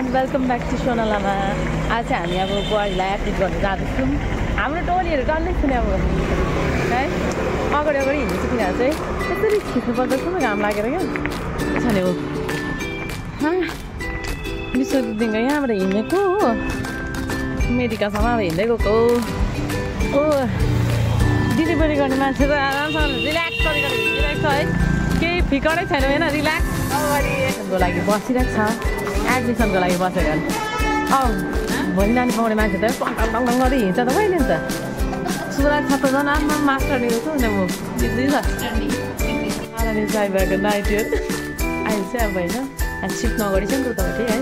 Everyone welcome back to सोनालामा आज चाहिँ हामी अब बुहारीलाई एप्रिट गर्नु जाँदैछौँ। हाम्रो टोलीहरू डल्लै छुने अब। है? अगाडि अगाडि हिँड्दैछ तिनीहरू चाहिँ यसरी खिच्नु पर्दछ न घाम लागेर क्या। छ नि हो। विश्वदेखिको यहाँबाट हिँडेको हो? मेडिकासम्म अब हिँड्दै गएको हो। डेलिभरी गर्ने मान्छे त आरामसँग रिल्याक्स तरिकाले हिँडिरहेको छ है। केही फिकरै छैन होइन रिल्याक्स। अगाडि। लागि बसिरहेको छ। एडमिसनको लागि बसेको औ भोलि नानी पाउने मान्छे त टङ टङ टङ गर्दै हिँड्छ त कहिले नि त। सुरुवात छ त झन् आफ्नो मास्टर लिएको छु नि म। आरानी चाहिएको नाइटीहरू अहिले चाहिँ अब होइन सिफ्ट नगरी छ नि त तपाईँ है।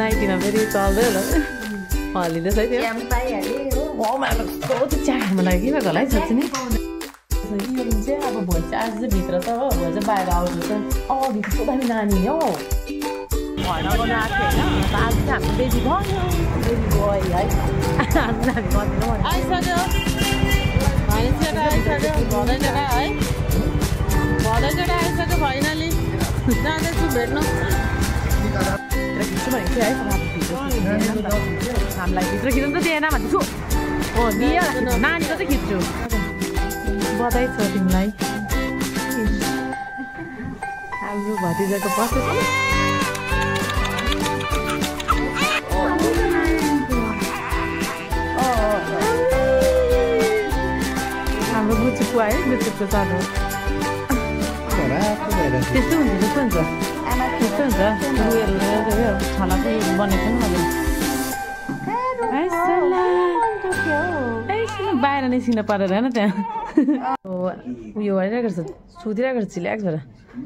नाइटीमा फेरि चल्दै होला। हल्लिँदैछ है त्यो। गाउँमा त कस्तो चाहिँ चिया खानु लागि के भएको होला है नै। चाहिँ अब भोलि चाहिँ आज चाहिँ भित्र छ हो। भोलि चाहिँ बाहिर आउनु अँ भित्र दामी नानी हो। गर्नु आएको थियो होइन अन्त आज चाहिँ हाम्रो बेबी भयो बेबी बोय है आज हामी है भदै आइसक्यो फाइनली जाँदैछु भेट्नु। हामीलाई भित्र खिच्नु त दिएन भन्दैछु हो दियो नानीको चाहिँ खिच्छु बधाई छ तिमीलाई बसेको आयो गुचुको सानो त्यस्तो हुन्छ त्यस्तो हुन्छ त्यस्तो हुन्छ छाला चाहिँ बनेको नि बाहिर निस्किन परेर होइन त्यहाँ उयो गरिरहेको रहेछ सुतिरहेको रहेछ चिल्याक्स भएर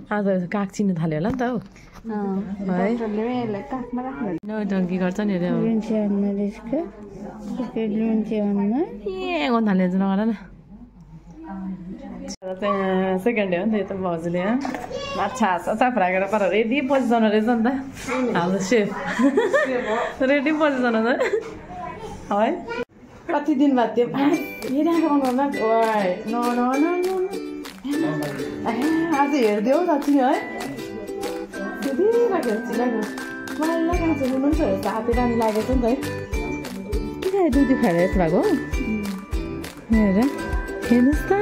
आज त काग चिन्नु थाल्यो होला नि त हौ है नौटङ्की गर्छ नि अरे अब ए नगर न त्यहाँ सेकेन्ड डे हो नि त यो त भाउजूले माछा फ्राई गरेर पर रेडी पोजिसन रहेछ नि त। हाम्रो सेफ रेडी हो त है? कति दिन बाद त्यो आज हेरिदियो साँच्ची है? हेर्चिरहेको मलाई छ हाते रानी लागेको छ नि त है? के दुध खाएर यस्तो भएको हो? हेर। हेर्नुहोस् त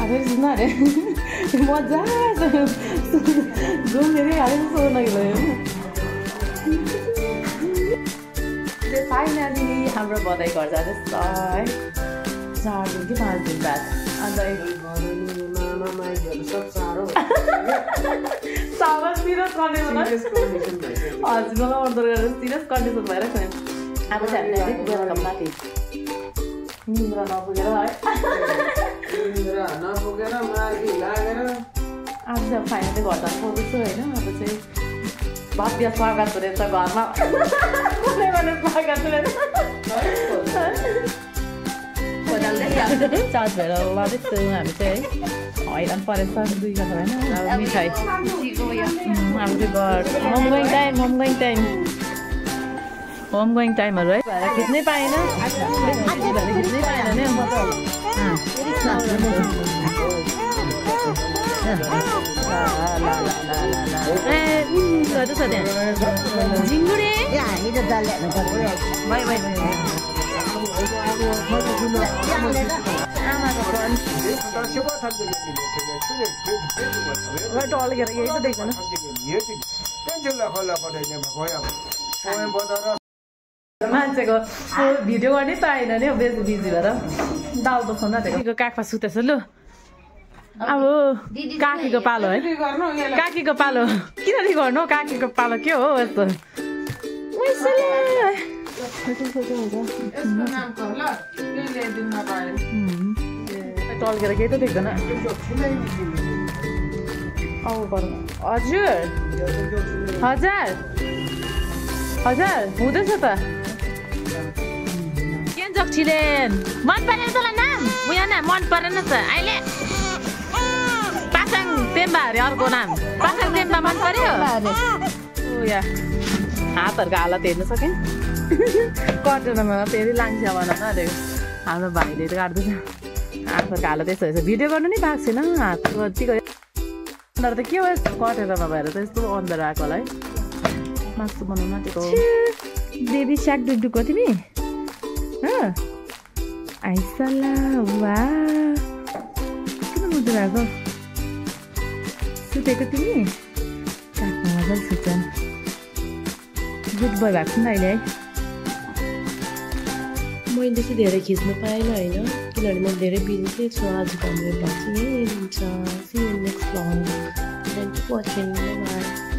अरे मजा घुमेरै हालेर सोध्न फाइनली हाम्रो बधाई घर जाँदैछ है चार दिन कि पाँच दिन बाद अन्त सामान सिरियस कन्डिसन हस्पिटलमा अर्डर गरेर सिरियस कन्डिसन भइरहेको छ अब चाहिँ हामीले वेलकम माथि निन्द्रा नपुगेर है आज चाहिँ फाइनली घर जानु पाउँदैछु होइन अब चाहिँ भव्य स्वागत हुनेछ घरमा कुनै भने स्वागत हुनेछ चार्ज भएर लदैछु हामी चाहिँ हैरान परेछ दुई घर होइन मिठाई हाम्रो चाहिँ घर home going time home going time home going टाइमहरू है भएर खिच्नै पाएन खिच्नै पाएन नि ए त्यहाँ झिङ्गुडे भाइ भाइ मान्छेको भिडियो गर्नै पाएन नि बिजी भएर। दाल बसाउन आँटेको काखमा सुतेछ लु। अब काकीको पालो है। काकीको पालो। किन नि गर्नु हौ काकीको पालो के हो यस्तो? टल्केर केही त देख्दैन औ गरौँ हजुर हजार हजार हुँदैछ त के जक्सीलेन मन परेन तँलाई नाम उयो मन परेन त अहिले पासाङ तेम्बा अरे अर्को नाम पासाङ तेम्बा मन उयो हातहरूको हालत हेर्नु सकेँ कटेनमा फेरि लान्छ भन न अरे हाम्रो भाइले काट्दैछ आफूहरूको हालत यस्तो रहेछ भिडियो गर्नु नि पाएको छैन हात कति गयो अन्धार त के हो यस्तो कटेर नभएर त यस्तो अन्धार आएको होला है मासु बनाउनु आँटेको बेबी स्याक डुकडुक हो तिमी आइसला वा किन मुटु भएको सुतेको तिमी काखमा मजाले सुत्छन् गुड बोय भएको छ नि अहिले है मैले चाहिँ धेरै खिच्नु पाइनँ होइन? किनभने म धेरै बिजी थिएँ सो आजको हाम्रो भ्लग चाहिँ हुन्छ। See next vlog thank you watching